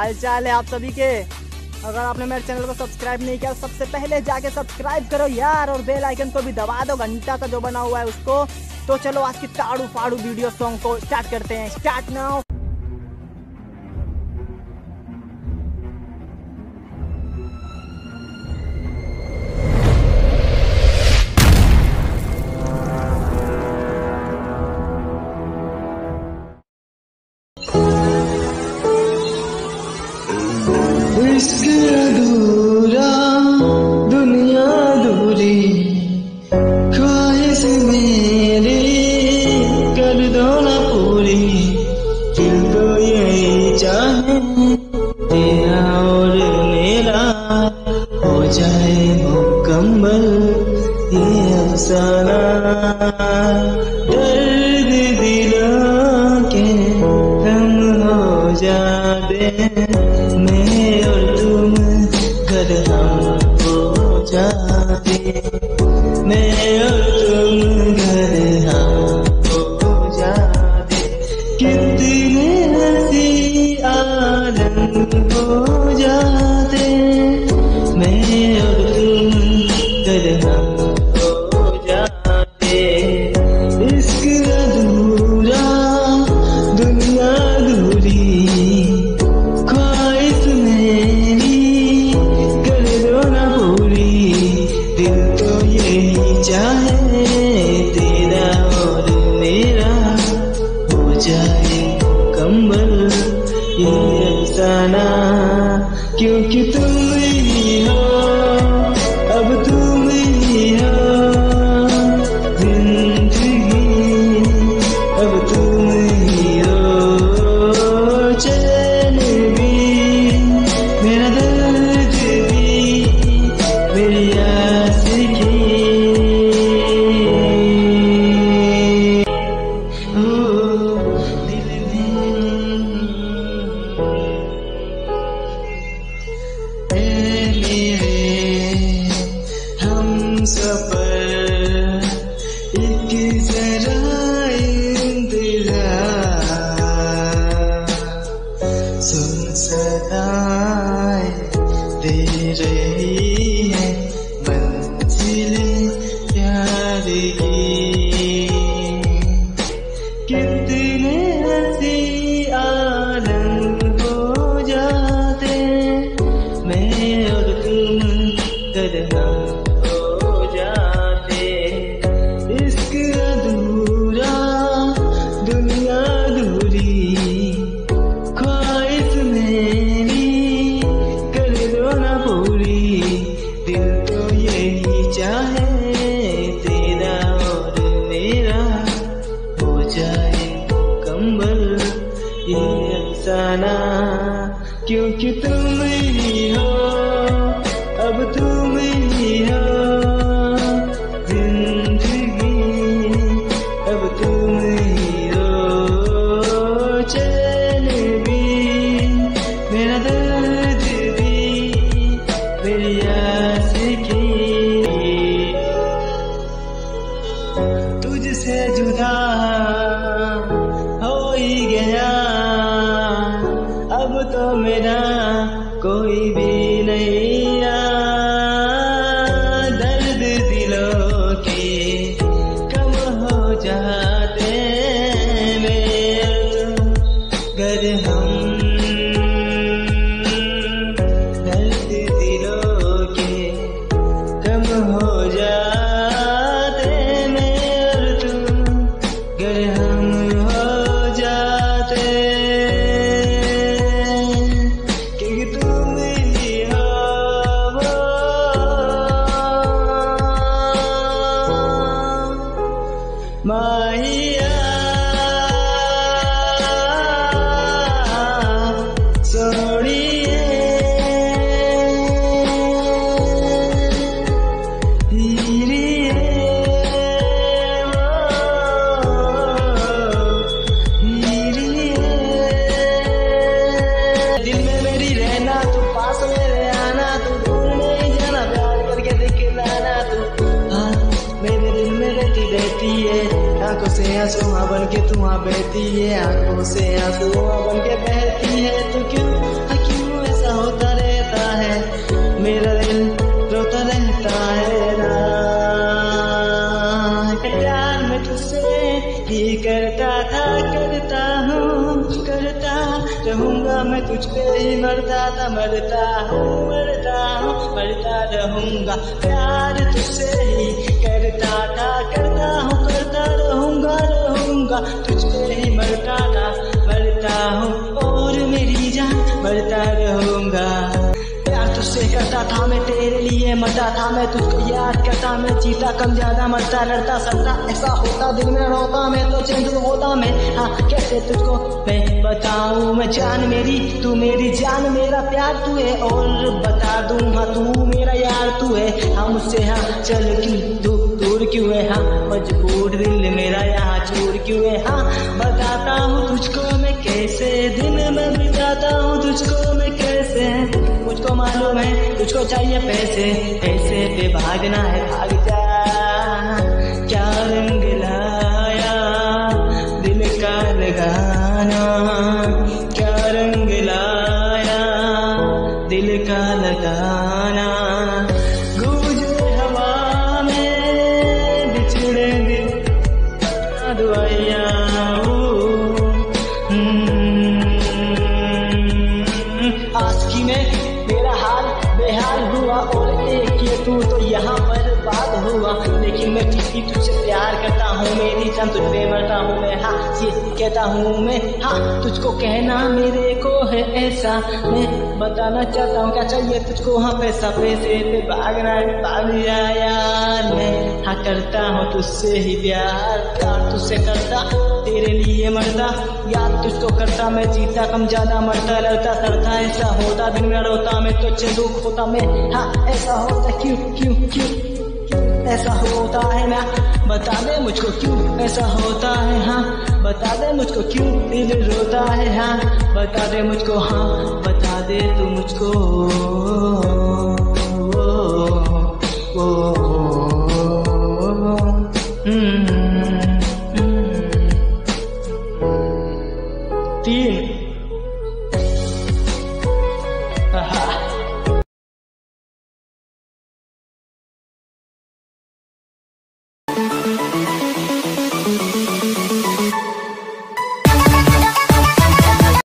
हाल चाल है आप सभी के। अगर आपने मेरे चैनल को सब्सक्राइब नहीं किया सबसे पहले जाके सब्सक्राइब करो यार, और बेल आइकन को भी दबा दो, घंटा का जो बना हुआ है उसको। तो चलो आज की ताड़ू फाड़ू वीडियो सॉन्ग को स्टार्ट करते हैं। Start now. जाए मुकम्मल, ये अफसाना। दर्द दिलों के हम हो जाते मैं और तुम कर हम हो जाते मैं और मेरे हम सफ़र एक जरा सुन सदाएँ दे रही है मंजिलें प्यार की। कितने हँसी आनंद हो जाते मैं करना हो proibir. पास मेरे आना तू दूर नहीं जाना, प्यार करके दिखलाना तू। हाँ मेरे दिल में रहती रहती है, आँखों से आँसू बन के तू बहती है, आँखों से आँसू बन के बहती है। तू क्यों तुझ पे ही मरता था, मरता हूँ मरता हूँ, मरता रहूँगा। प्यार तुझसे ही करता था, करता हूँ, करता रहूँगा रहूँगा। तुझ पे ही मरता था, मरता हूँ, और मेरी जान मरता रहूँगा। तुझसे करता था मैं तेरे लिए मरता था मैं तुझको याद करता, मैं जीता, कम ज़्यादा मरता, लड़ता, सड़ता, ऐसा होता, दिल में रोता मैं तो चेंज होता, मैं हाँ कैसे तुझको मैं बताऊँ? मैं जान मेरी, तू मेरी जान, मेरा प्यार तू है, और बता दूँ हाँ तू मेरा यार तू है हाँ मुझसे हाँ चल क्यों, तू दूर क्यों है हाँ मजबूर दिल मेरा यहाँ चूर क्यों है हाँ बताता हूँ तुझको मैं कैसे, दिन में बिताता हूँ तुझको मालूम है, तुझको चाहिए पैसे पैसे पे भागना है भाग जा क्या रंग लाया, दिल का लगाना। क्या रंग लाया, दिल का लगाना। गूंजे हवा में बिछड़े दिल दुआया आस्की में मेरा हाल बेहाल हुआ और एक ये तू तो यहाँ पर बात हुआ। लेकिन मैं ही तुझसे प्यार करता हूँ, मेरी जान तुझ पे मरता हूँ मैं। हाँ ये कहता हूँ मैं हाँ तुझको कहना मेरे को है ऐसा। मैं बताना चाहता हूँ, क्या चाहिए तुझको? हाँ पैसा, पैसे पे भागना भाग जा यार। मैं हाँ करता हूँ तुझसे ही प्यार प्यार तुझसे करता। तेरे लिए मरता। याद तुझको करता मैं जीता, कम ज़्यादा मरता, लड़ता सड़ता ऐसा होता। दिन में रोता मैं, तुझसे दुख होता मैं। हाँ ऐसा होता, क्यों क्यों क्यों? क्यों ऐसा होता है ना। बता दे मुझको क्यों ऐसा होता है हाँ? बता दे मुझको क्यों दिल रोता है हाँ? बता दे मुझको हाँ? बता दे तू मुझको।